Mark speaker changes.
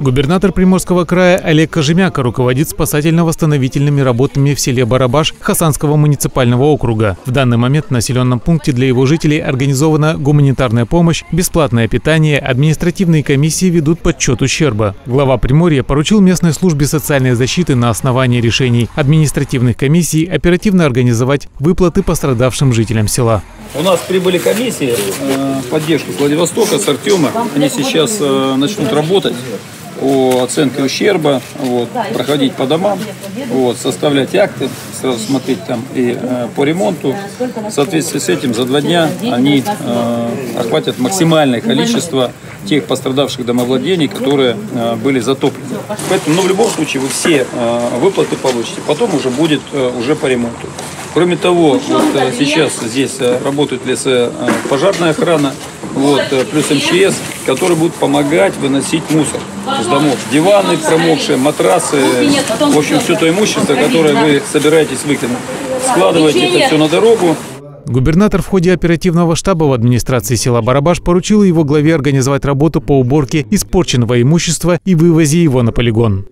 Speaker 1: Губернатор Приморского края Олег Кожемяка руководит спасательно-восстановительными работами в селе Барабаш Хасанского муниципального округа. В данный момент в населенном пункте для его жителей организована гуманитарная помощь, бесплатное питание, административные комиссии ведут подсчет ущерба. Глава Приморья поручил местной службе социальной защиты на основании решений административных комиссий оперативно организовать выплаты пострадавшим жителям села.
Speaker 2: У нас прибыли комиссии э, поддержки с Владивостока, с Артема. Они сейчас э, начнут работать о оценке ущерба, вот, проходить по домам, вот, составлять акты, сразу смотреть там и э, по ремонту. В соответствии с этим за два дня они э, охватят максимальное количество тех пострадавших домовладений, которые э, были затоплены. Поэтому, ну, в любом случае, вы все э, выплаты получите. Потом уже будет э, уже по ремонту. Кроме того, вот э, сейчас здесь э, работает лесопожарная охрана, вот, э, плюс МЧС, которые будут помогать выносить мусор из домов. Диваны промокшие, матрасы, в общем, все то имущество, которое вы собираетесь выкинуть. Складывайте это все на дорогу,
Speaker 1: Губернатор в ходе оперативного штаба в администрации села Барабаш поручил его главе организовать работу по уборке испорченного имущества и вывозе его на полигон.